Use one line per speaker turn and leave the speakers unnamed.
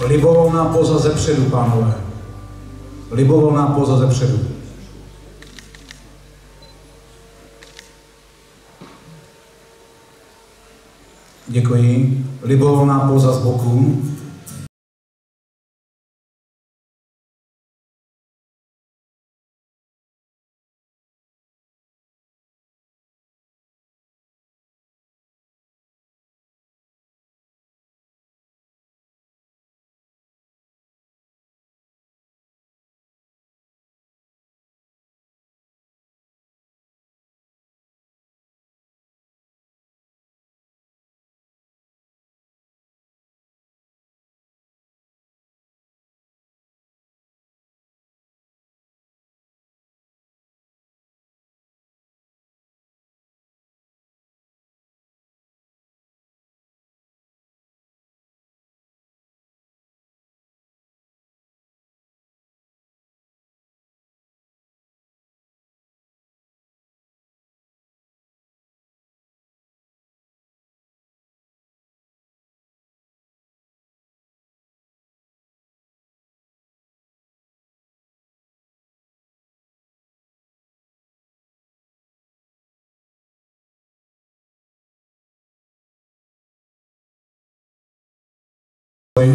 Libovolná poza ze předu, pánové. Libovolná poza ze předu. Děkuji. Libovolná poza z boku. 喂